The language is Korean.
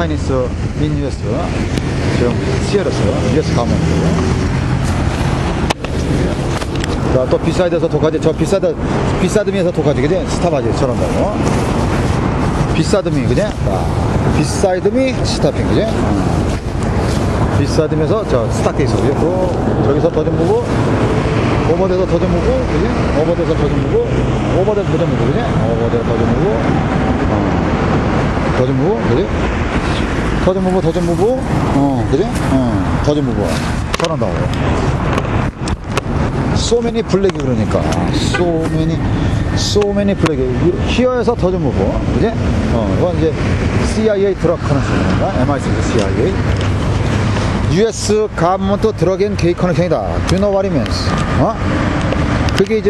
차이니스 인 US 지금 시에르스 US 가면 자또 비사이드에서 독하지 저 비사드 비사드미에서 독하지 그지? 스타바지 저런 거 비사드미 그지? 자, 비사이드미 스타핑 그지? 어. 비사드미에서 저 스타케이스 그지 또 저기서 더 좀 보고 오버돼서 더 좀 보고 그지? 오버돼서 더 좀 보고 오버돼서 더 좀 보고 그지? 오버돼서 더 좀 보고 어. 더좀 보고 그지 더 좀 보고 더 좀 보고. 어 그지 어더 좀 보고. 저런다고 소매니 블랙이 그러니까. 소매니 소매니 블랙이 히어에서 더 좀 보고. 그지? 어 이건 이제 CIA 드럭 커넥션인가 MI6 CIA US 가먼트 드럭 앤 게이 커넥션이다. Do you know? 어? 그게 이제